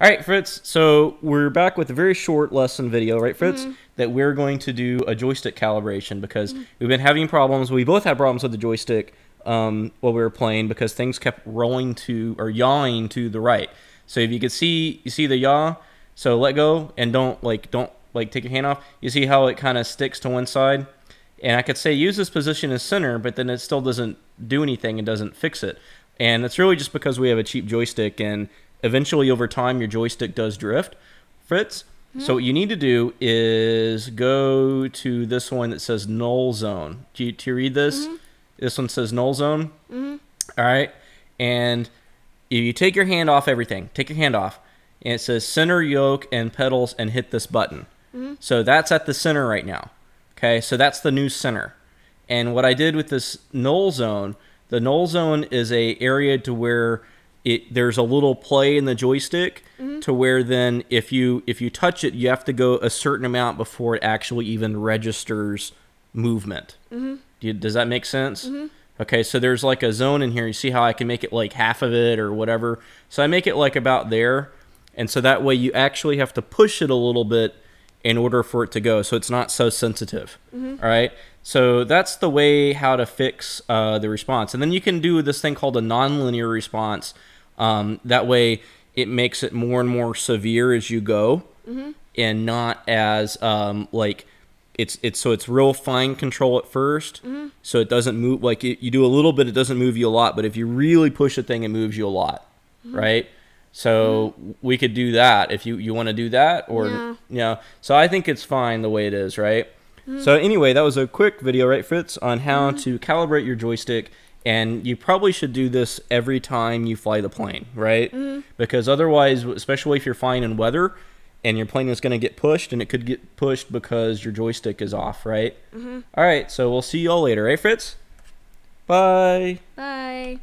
All right, Fritz. So we're back with a very short lesson video, right, Fritz? That we're going to do a joystick calibration because we've been having problems. We both had problems with the joystick um, while we were playing because things kept rolling to or yawing to the right. So if you could see, you see the yaw. So let go and don't like don't like take your hand off. You see how it kind of sticks to one side. And I could say use this position as center, but then it still doesn't do anything and doesn't fix it. And it's really just because we have a cheap joystick and eventually over time your joystick does drift. Fritz, hmm. so what you need to do is go to this one that says null zone. Do you, do you read this? Mm-hmm. This one says null zone. Mm-hmm. All right. And you take your hand off everything. Take your hand off. And it says center yoke and pedals and hit this button. Mm-hmm. So that's at the center right now. Okay, so that's the new center. And what I did with this null zone, the null zone is a area to where it there's a little play in the joystick mm-hmm. to where then if you if you touch it, you have to go a certain amount before it actually even registers movement. Mm-hmm. Do you, does that make sense? Mm-hmm. Okay, so there's like a zone in here. You see how I can make it like half of it or whatever. So I make it like about there, and so that way you actually have to push it a little bit in order for it to go so it's not so sensitive all right so that's the way how to fix uh, the response and then you can do this thing called a nonlinear response um, that way it makes it more and more severe as you go mm-hmm. and not as um, like it's it's so it's real fine control at 1st mm-hmm. so it doesn't move like it, you do a little bit it doesn't move you a lot but if you really push a thing it moves you a lot mm-hmm. right? So we could do that if you you want to do that or Yeah. you know so i think it's fine the way it is right? So anyway that was a quick video right fritz on how to calibrate your joystick and you probably should do this every time you fly the plane right? Mm-hmm. Because otherwise especially if you're flying in weather and your plane is going to get pushed and it could get pushed because your joystick is off right? Mm-hmm. All right so we'll see y'all later right fritz? Bye. Bye.